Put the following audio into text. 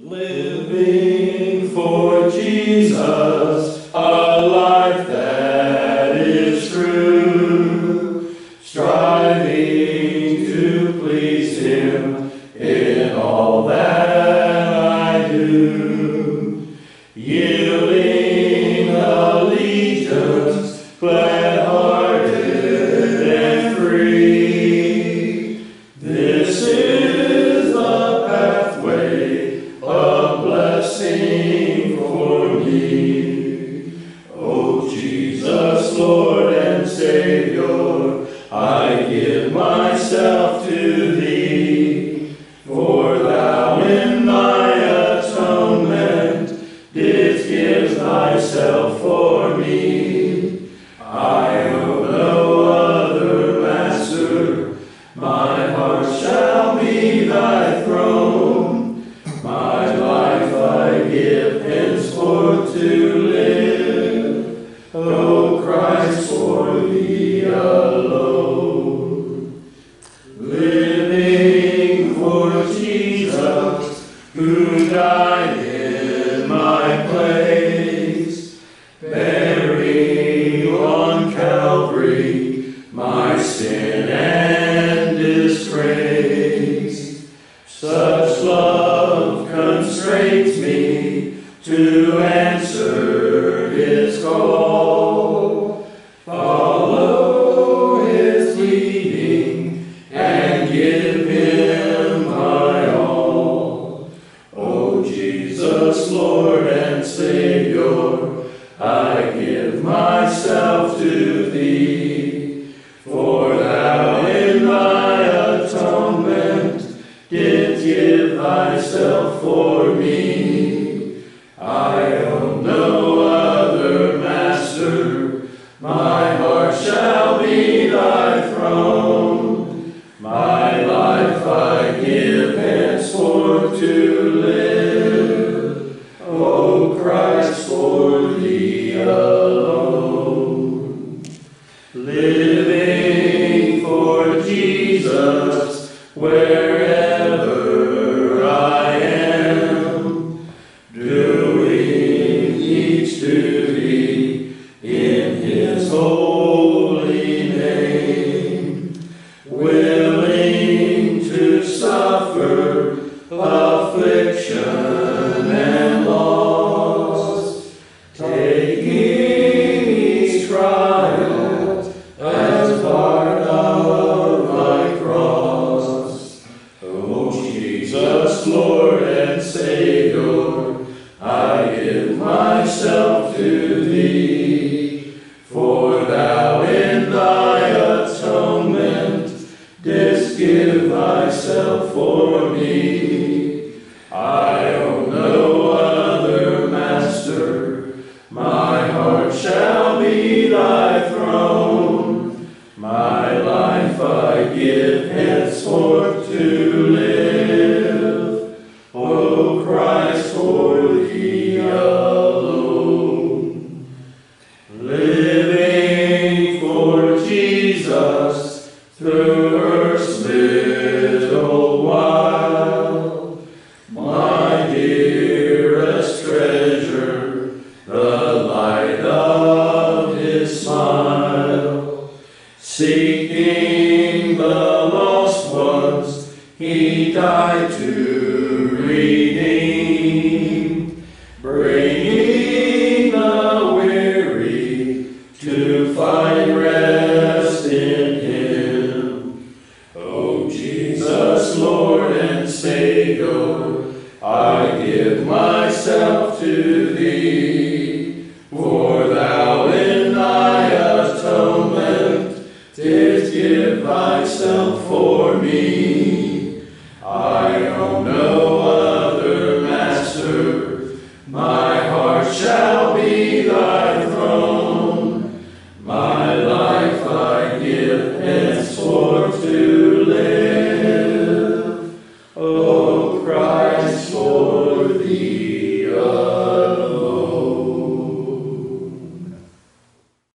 Living for Jesus, a life that is true, striving to please Him in all that I do, yielding Jesus, me to answer His call, follow His leading, and give Him my all. O Jesus, Lord and Savior, I give myself to Thee, for Thou in Thy atonement didst give Thyself for me. I own no other master, my heart shall be Thy throne. My life I give henceforth to live, O Christ, for Thee alone. Living for Jesus wherever Lord and Savior, I give myself to give Thyself for me. I owe no other master, my heart shall be Thy throne. My life I give henceforth to live, O Christ, for Thee alone. Living for Jesus through earth's little while, my dearest treasure, the light of His smile, seeking the lost ones He died to myself to Thee, for Thou in Thy atonement didst give Thyself for me. I owe no